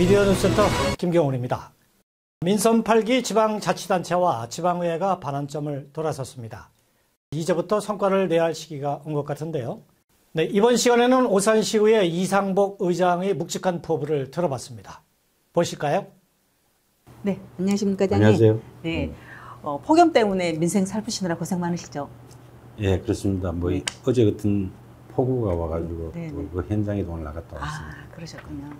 미디어 뉴스센터 김경훈입니다. 민선 8기 지방자치단체와 지방의회가 반환점을 돌아섰습니다. 이제부터 성과를 내야 할 시기가 온 것 같은데요. 네, 이번 시간에는 오산시의회 이상복 의장의 묵직한 포부를 들어봤습니다. 보실까요? 네, 안녕하십니까, 장님. 안녕하세요. 네, 어, 폭염 때문에 민생 살피시느라 고생 많으시죠? 예, 그렇습니다. 뭐 이- 어제 같은 폭우가 와가지고 네, 또 네. 그 현장에 오늘 나갔다 왔습니다. 아, 그러셨군요.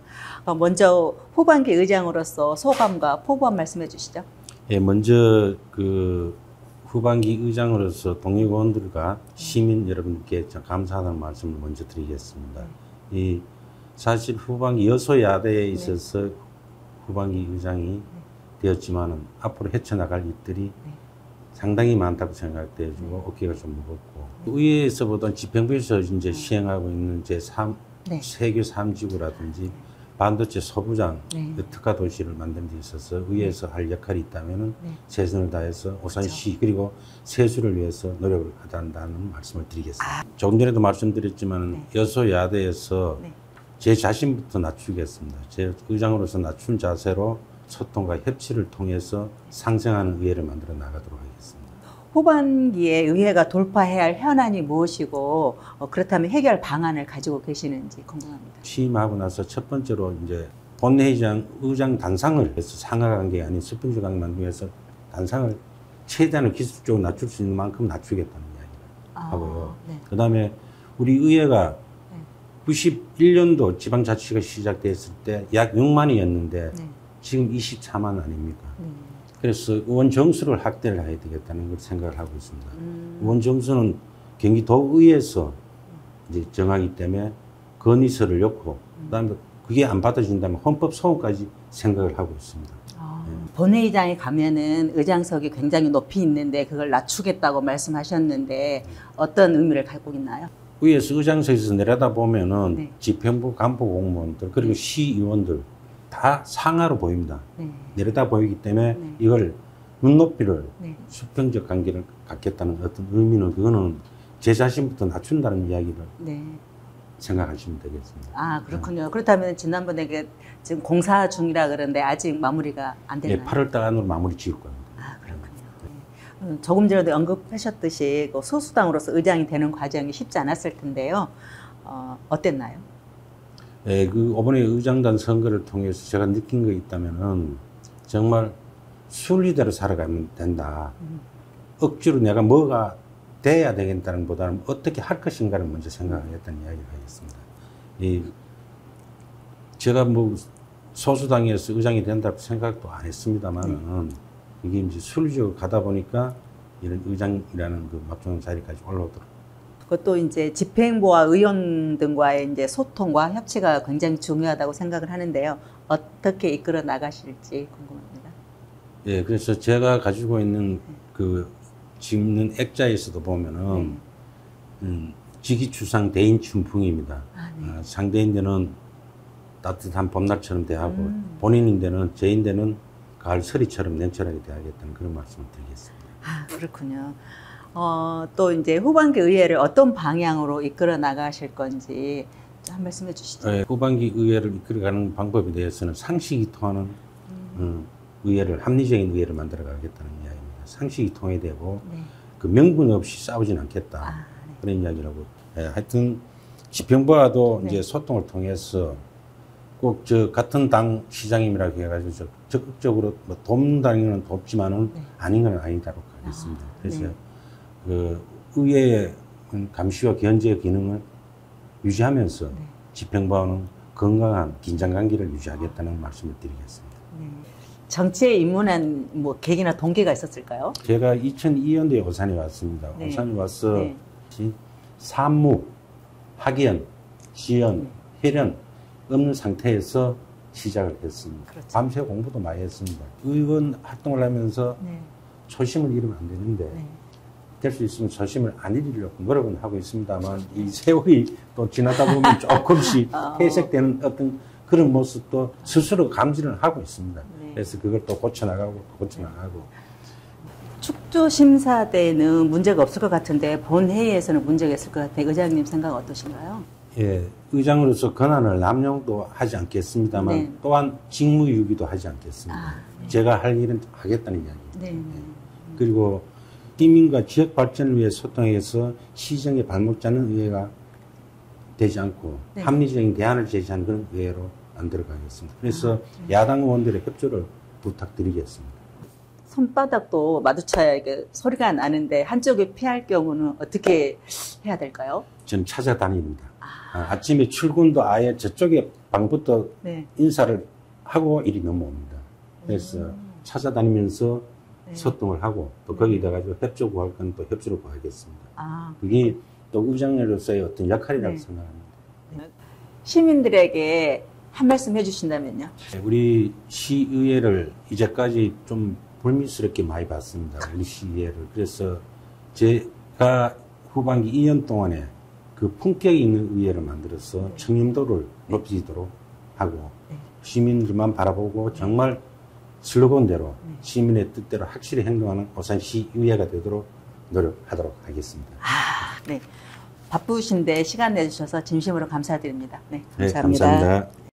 어, 먼저 후반기 의장으로서 소감과 포부 한 말씀해 주시죠. 예, 먼저 그 후반기 의장으로서 동의원들과 시민 여러분께 참 감사하다는 말씀을 먼저 드리겠습니다. 이 사실 후반기 여소야대에 있어서 후반기 의장이 되었지만은 앞으로 헤쳐나갈 일들이 네. 상당히 많다고 생각되고 어깨가 좀 무겁고 의회에서보다 집행부에서 이제 시행하고 있는 제 3 네. 세계 3지구라든지 반도체 소부장 네. 그 특화 도시를 만드는 데 있어서 의회에서 할 역할이 있다면은 네. 최선을 다해서 오산시 그리고 세수를 위해서 노력을 하다는 말씀을 드리겠습니다. 조금 전에도 말씀드렸지만 아. 네. 여소야대에서 네. 제 자신부터 낮추겠습니다. 제 의장으로서 낮춘 자세로 소통과 협치를 통해서 상생하는 의회를 만들어 나가도록 하겠습니다. 후반기에 의회가 돌파해야 할 현안이 무엇이고 어, 그렇다면 해결 방안을 가지고 계시는지 궁금합니다. 취임하고 나서 첫 번째로 이제 본회의장 의장 단상을 해서 상하 관계 아닌 스펀지 관계 만들기 위해서 단상을 최대한을 기술적으로 낮출 수 있는 만큼 낮추겠다는 이야기를 아, 하고요. 네. 그 다음에 우리 의회가 네. 91년도 지방자치가 시작됐을 때 약 6만이었는데 네. 지금 24만 아닙니까? 네. 그래서 의원 정수를 확대를 해야 되겠다는 걸 생각을 하고 있습니다. 음, 의원 정수는 경기도의회에서 이제 정하기 때문에 건의서를 넣고 그다음에 그게 안 받아진다면 헌법 소원까지 생각을 하고 있습니다. 아, 네. 본회의장에 가면은 의장석이 굉장히 높이 있는데 그걸 낮추겠다고 말씀하셨는데 어떤 의미를 갖고 있나요? 의회에서 의장석에서 내려다 보면은 네. 집행부 간부 공무원들 그리고 시의원들 다 상하로 보입니다. 네. 내려다 보이기 때문에 네. 이걸 눈높이를 네. 수평적 관계를 갖겠다는 어떤 의미는 그거는 제 자신부터 낮춘다는 이야기를 네. 생각하시면 되겠습니다. 아 그렇군요. 그렇다면 지난번에 그 지금 공사 중이라 그러는데 아직 마무리가 안 예, 됐나요? 8월 달 안으로 마무리 지을 겁니다. 아 그렇군요. 네. 음, 조금 전에도 언급하셨듯이 그 소수당으로서 의장이 되는 과정이 쉽지 않았을 텐데요. 어, 어땠나요? 예, 그 이번에 의장단 선거를 통해서 제가 느낀 거 있다면은 정말 순리대로 살아가면 된다. 음. 억지로 내가 뭐가 돼야 되겠다는 보다는 어떻게 할 것인가를 먼저 생각하겠다는 이야기를 하겠습니다. 이 제가 뭐 소수당에서 의장이 된다고 생각도 안 했습니다만은 이게 이제 순리적으로 가다 보니까 이런 의장이라는 그 막중한 자리까지 올라오도록 그것도 이제 집행부와 의원 등과의 이제 소통과 협치가 굉장히 중요하다고 생각을 하는데요. 어떻게 이끌어 나가실지 궁금합니다. 예, 그래서 제가 가지고 있는 그 있는 액자에서도 보면은 음, 지기추상 대인 춘풍입니다. 아, 네. 아, 상대인데는 따뜻한 봄날처럼 대하고 음. 본인인데는 제인데는 가을 서리처럼 냉철하게 대하겠다는 그런 말씀을 드리겠습니다. 아, 그렇군요. 어, 또 이제 후반기 의회를 어떤 방향으로 이끌어 나가실 건지 한 말씀 해 주시죠. 예, 후반기 의회를 이끌어가는 방법에 대해서는 상식이 통하는 음, 의회를 합리적인 의회를 만들어 가겠다는 이야기입니다. 상식이 통해되고 네. 그 명분 없이 싸우진 않겠다. 아, 네. 그런 이야기라고. 예, 하여튼 지평부와도 네. 이제 소통을 통해서 꼭 저 같은 당 시장님이라고 해가지고 저 적극적으로 뭐 돕는다는 돕지만은 네. 아닌 건 아니다고 하겠습니다. 아, 그래서 네. 그 의회의 감시와 견제 기능을 유지하면서 네. 집행부와는 건강한 긴장 관계를 유지하겠다는 말씀을 드리겠습니다. 네. 정치에 입문한 뭐 계기나 동기가 있었을까요? 제가 2002년도에 오산에 왔습니다. 네. 오산에 와서 네. 시- 산무, 학연, 지연, 회련 없는 상태에서 시작을 했습니다. 그렇죠. 밤새 공부도 많이 했습니다. 의원 활동을 하면서 네. 초심을 잃으면 안 되는데 네. 될 수 있으면 초심을 안 잃으려고 노력은 하고 있습니다만 이 세월이 또 지나다 보면 조금씩 어. 회색되는 어떤 그런 모습도 스스로 감지를 하고 있습니다. 네. 그래서 그걸 또 고쳐나가고 또 고쳐나가고 축조 심사 때는 문제가 없을 것 같은데 본회의에서는 문제가 있을 것 같아요. 의장님 생각 어떠신가요? 예, 의장으로서 권한을 남용도 하지 않겠습니다만 네. 또한 직무유기도 하지 않겠습니다. 아, 제가 할 일은 하겠다는 이야기. 네. 네. 그리고 시민과 지역 발전을 위해 소통해서 시정에 발목 잡는 의회가 되지 않고 네. 합리적인 대안을 제시하는 그런 의회로 만들어가겠습니다. 그래서 아, 네. 야당 의원들의 협조를 부탁드리겠습니다. 손바닥도 마주쳐야 이게 소리가 나는데 한쪽에 피할 경우는 어떻게 해야 될까요? 저는 찾아다닙니다. 아, 아침에 출근도 아예 저쪽에 방부터 네. 인사를 하고 일이 넘어옵니다. 그래서 찾아다니면서 네. 소통을 하고 또 거기다 가지고 협조 구할 건 또 협조를 구하겠습니다. 아, 그게 또 의장으로서의 어떤 역할이라고 네. 생각합니다. 시민들에게 한 말씀 해주신다면요. 우리 시의회를 이제까지 좀 불미스럽게 많이 봤습니다. 우리 시의회를. 그래서 제가 후반기 2년 동안에 그 품격이 있는 의회를 만들어서 청렴도를 높이도록 하고 네. 시민들만 바라보고 정말 슬로건대로 네. 시민의 뜻대로 확실히 행동하는 오산시 의회가 되도록 노력하도록 하겠습니다. 아, 네. 바쁘신데 시간 내주셔서 진심으로 감사드립니다. 네, 네, 감사합니다. 감사합니다.